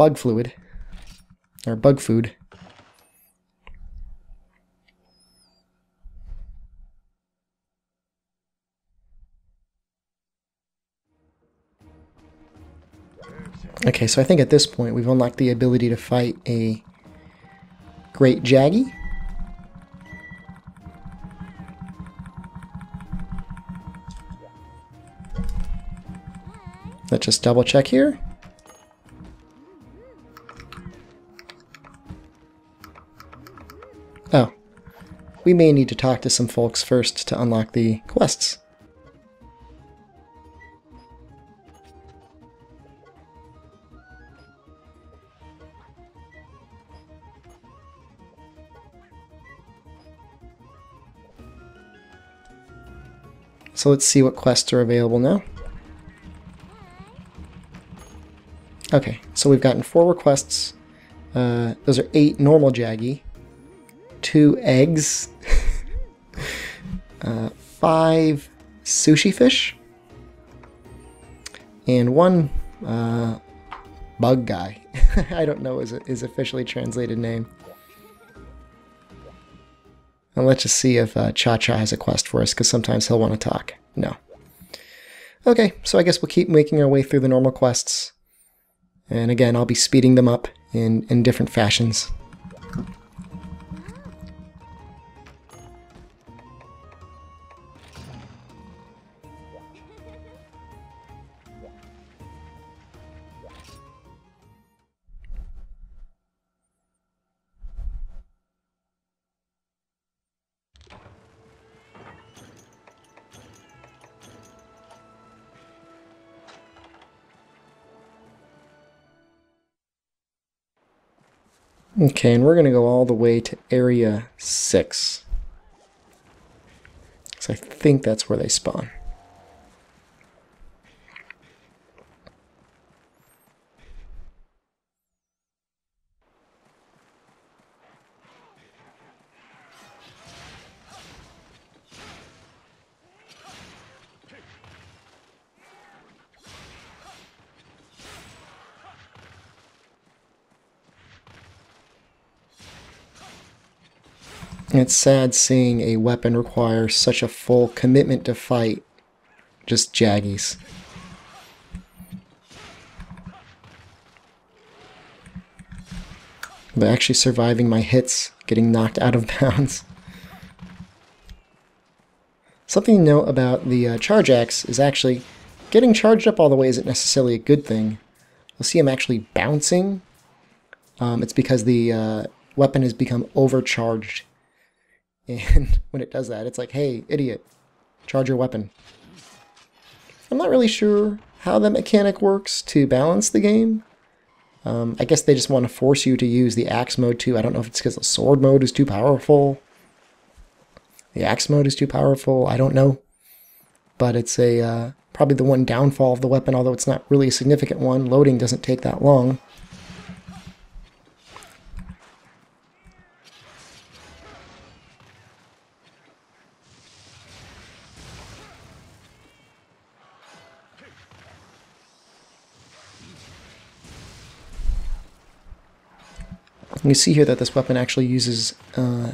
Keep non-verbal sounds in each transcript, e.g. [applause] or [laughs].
bug fluid. Or bug food. Okay, so I think at this point we've unlocked the ability to fight a Great Jaggi. Let's just double check here. Oh, we may need to talk to some folks first to unlock the quests. So let's see what quests are available now. Okay, so we've gotten four requests. Uh, those are eight normal Jaggi, two eggs, [laughs] uh, five sushi fish, and one uh, bug guy. [laughs] I don't know his, his officially translated name. And let's just see if uh, Cha Cha has a quest for us, because sometimes he'll want to talk. No. Okay, so I guess we'll keep making our way through the normal quests. And again, I'll be speeding them up in, in different fashions. Okay, and we're going to go all the way to Area 6. Because I think that's where they spawn. It's sad seeing a weapon require such a full commitment to fight just jaggies. But actually surviving my hits, getting knocked out of [laughs] bounds. Something to note about the uh, Charge Axe is actually getting charged up all the way isn't necessarily a good thing. You'll see him actually bouncing. Um, it's because the uh, weapon has become overcharged and [laughs] when it does that, it's like, hey, idiot, charge your weapon. I'm not really sure how that mechanic works to balance the game. Um, I guess they just want to force you to use the axe mode too. I don't know if it's because the sword mode is too powerful. The axe mode is too powerful. I don't know. But it's a uh, probably the one downfall of the weapon, although it's not really a significant one. Loading doesn't take that long. You see here that this weapon actually uses uh,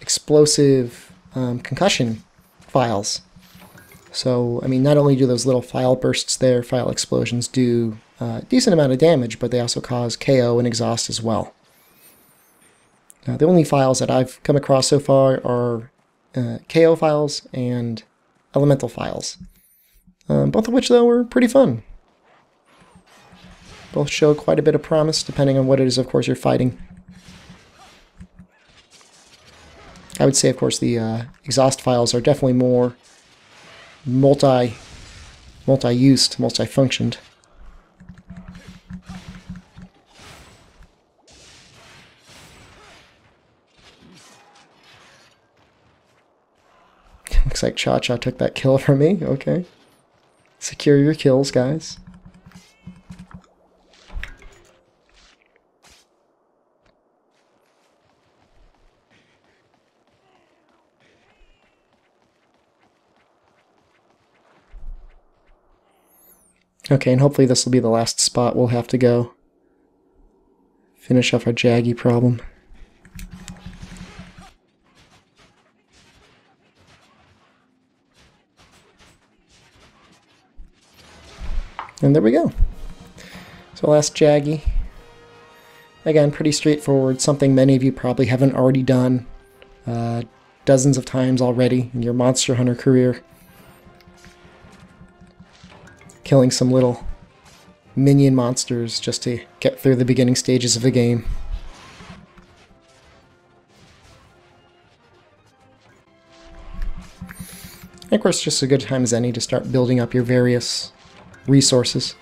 explosive um, concussion phials. So, I mean, not only do those little phial bursts there, phial explosions, do a uh, decent amount of damage, but they also cause KO and exhaust as well. Uh, the only phials that I've come across so far are uh, KO phials and elemental phials, um, both of which, though, were pretty fun. Both show quite a bit of promise, depending on what it is, of course, you're fighting. I would say, of course, the uh, exhaust phials are definitely more multi, multi-used, multi-functioned. [laughs] Looks like Cha-Cha took that kill [laughs] from me. Okay. Secure your kills, guys. Okay, and hopefully this will be the last spot we'll have to go. finish off our Jaggi problem. And there we go. So last Jaggi. Again, pretty straightforward, something many of you probably haven't already done uh, dozens of times already in your Monster Hunter career. Killing some little minion monsters just to get through the beginning stages of the game. And of course, just a good time as any to start building up your various resources.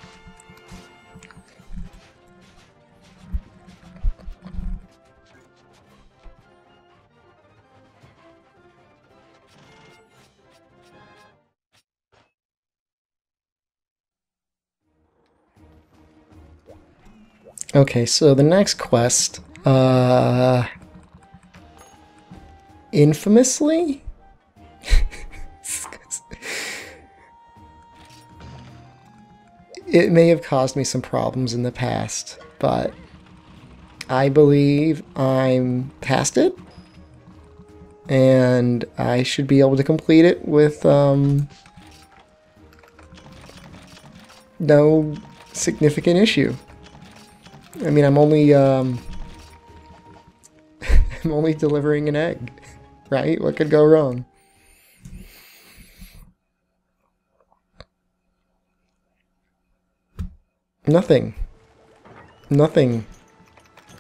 Okay, so the next quest, uh, infamously? [laughs] it may have caused me some problems in the past, but I believe I'm past it, and I should be able to complete it with, um, no significant issue. I mean, I'm only, um, [laughs] I'm only delivering an egg, [laughs] right? What could go wrong? Nothing. Nothing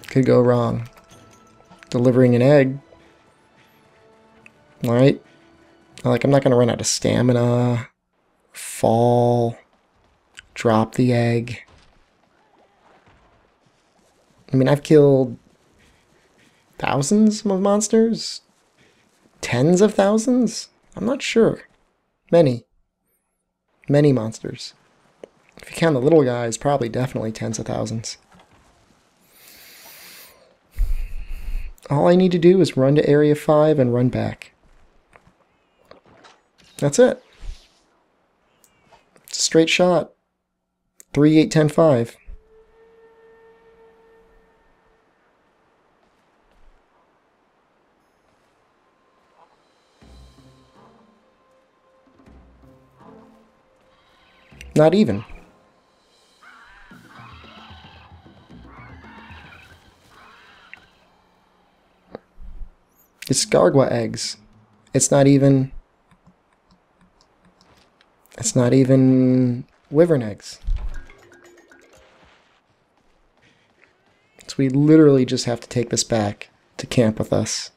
could go wrong. Delivering an egg. Right? Like, I'm not to run out of stamina. Fall. Drop the egg. I mean, I've killed thousands of monsters? Tens of thousands? I'm not sure. Many. Many monsters. If you count the little guys, probably definitely tens of thousands. All I need to do is run to Area 5 and run back. That's it. Straight shot. 3, 8, 10, 5. Not even. It's Gargwa eggs. It's not even... It's not even wyvern eggs. So we literally just have to take this back to camp with us.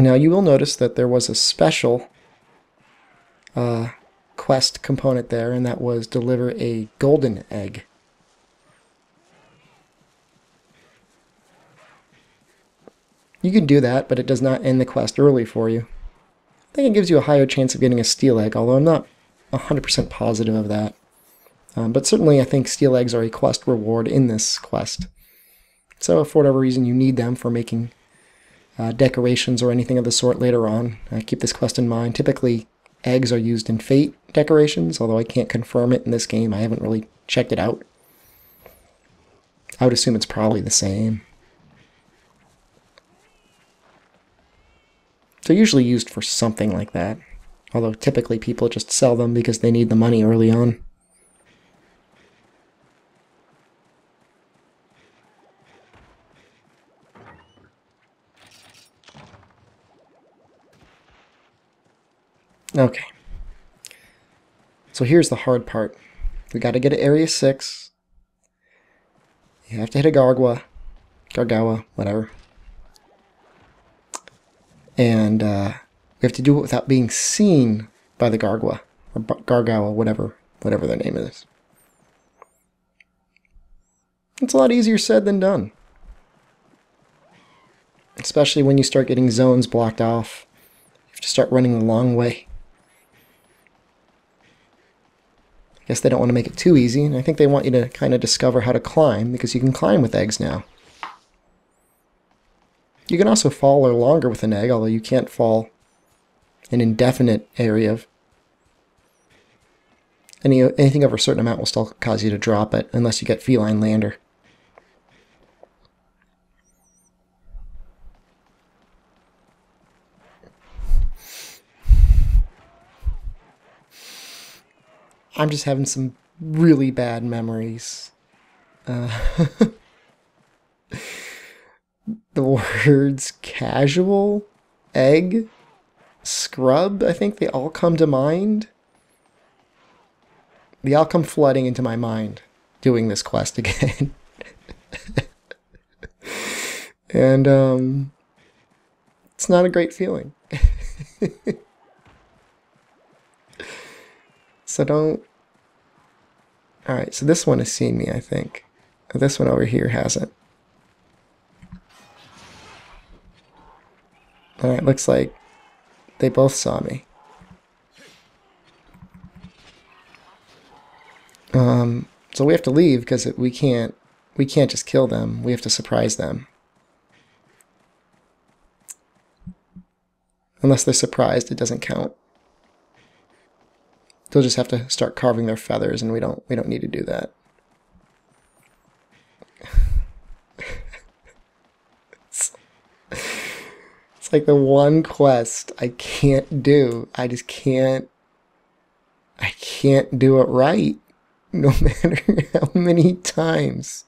Now you will notice that there was a special uh, quest component there, and that was deliver a golden egg. You can do that, but it does not end the quest early for you. I think it gives you a higher chance of getting a steel egg, although I'm not 100% positive of that. Um, but certainly I think steel eggs are a quest reward in this quest. So if for whatever reason you need them for making uh, decorations or anything of the sort later on. Uh, keep this quest in mind. Typically, eggs are used in Fate decorations, although I can't confirm it in this game. I haven't really checked it out. I would assume it's probably the same. They're usually used for something like that, although typically people just sell them because they need the money early on. Okay. So here's the hard part. We got to get to Area 6. You have to hit a Gargwa. Gargawa, whatever. And uh, we have to do it without being seen by the Gargwa. Or Gargawa, whatever, whatever their name is. It's a lot easier said than done. Especially when you start getting zones blocked off. You have to start running the long way. Guess they don't want to make it too easy, and I think they want you to kind of discover how to climb, because you can climb with eggs now. You can also fall or longer with an egg, although you can't fall an indefinite area of any anything over a certain amount will still cause you to drop it unless you get feline lander. I'm just having some really bad memories. Uh, [laughs] the words casual, egg, scrub, I think they all come to mind. They all come flooding into my mind doing this quest again. [laughs] and um, it's not a great feeling. [laughs] so don't. Alright, so this one has seen me, I think. This one over here hasn't. Alright, looks like they both saw me. Um, so we have to leave because we can't we can't just kill them. We have to surprise them. Unless they're surprised, it doesn't count. They'll just have to start carving their feathers, and we don't we don't need to do that. it's, [laughs] it's like the one quest I can't do. I just can't I can't do it right [laughs] no matter how many times.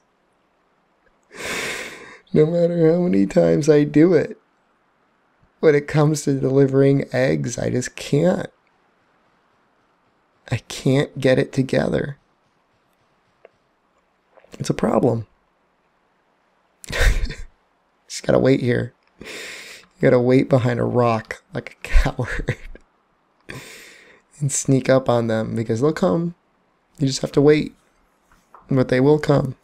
No matter how many times I do it. When it comes to delivering eggs, I just can't. I can't get it together. It's a problem. [laughs] just gotta wait here. You gotta wait behind a rock like a [laughs] coward and sneak up on them because they'll come. You just have to wait. But they will come.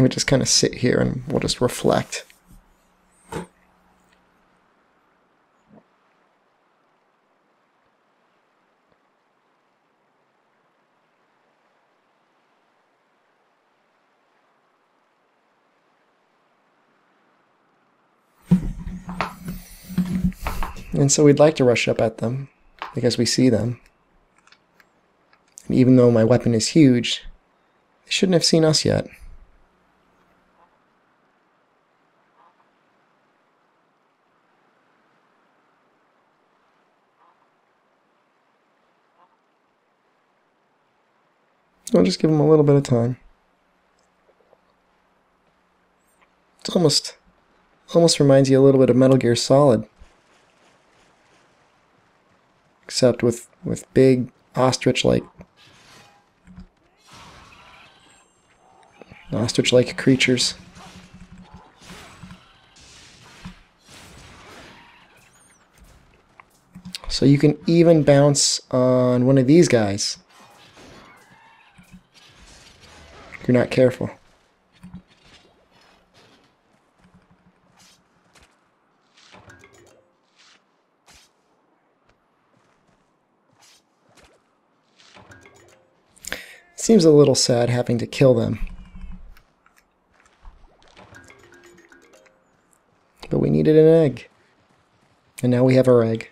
We just kind of sit here and we'll just reflect. And so we'd like to rush up at them because we see them. And even though my weapon is huge, they shouldn't have seen us yet. I'll just give them a little bit of time. It's almost almost reminds you a little bit of Metal Gear Solid. Except with, with big ostrich-like ostrich-like creatures. So you can even bounce on one of these guys. If you're not careful. Seems a little sad having to kill them. But we needed an egg. And now we have our egg.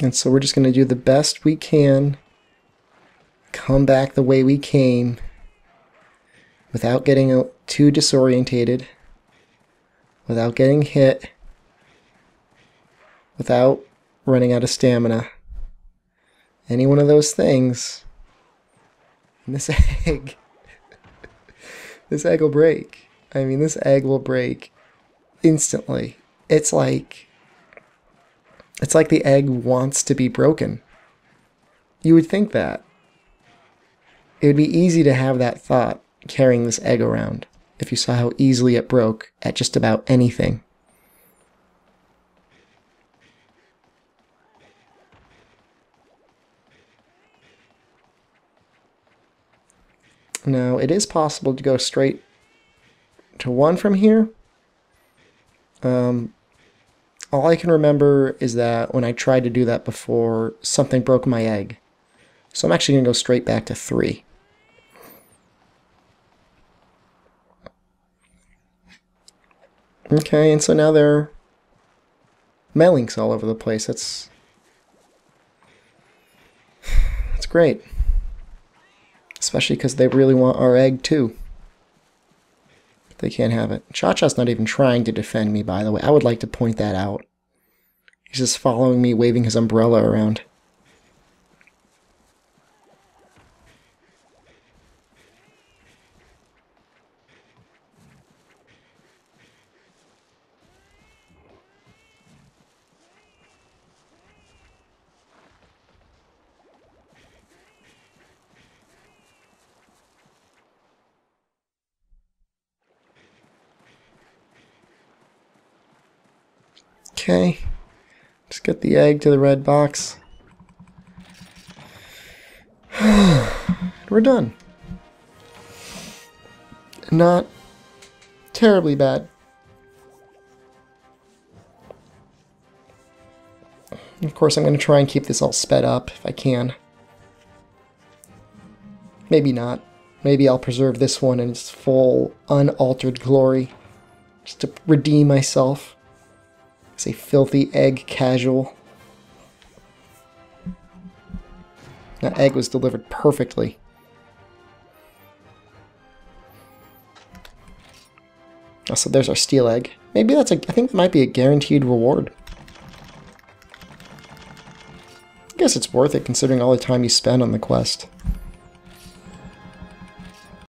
And so we're just going to do the best we can, come back the way we came, without getting too disorientated, without getting hit, without running out of stamina. Any one of those things, and [laughs] this egg, [laughs] this egg will break. I mean, this egg will break instantly. It's like, it's like the egg wants to be broken. You would think that. It would be easy to have that thought carrying this egg around if you saw how easily it broke at just about anything. Now, it is possible to go straight to one from here. Um, all I can remember is that when I tried to do that before, something broke my egg. So I'm actually going to go straight back to 3. Okay, and so now they're Melynx all over the place. That's that's great. Especially because they really want our egg too. But they can't have it. Cha-Cha's not even trying to defend me, by the way. I would like to point that out. He's just following me, waving his umbrella around. Okay. Just get the egg to the red box. [sighs] We're done. Not terribly bad. Of course, I'm going to try and keep this all sped up if I can. Maybe not. Maybe I'll preserve this one in its full, unaltered glory. Just to redeem myself. It's a filthy egg casual. That egg was delivered perfectly. Oh, also, there's our steel egg. Maybe that's a, I think that might be a guaranteed reward. I guess it's worth it considering all the time you spend on the quest.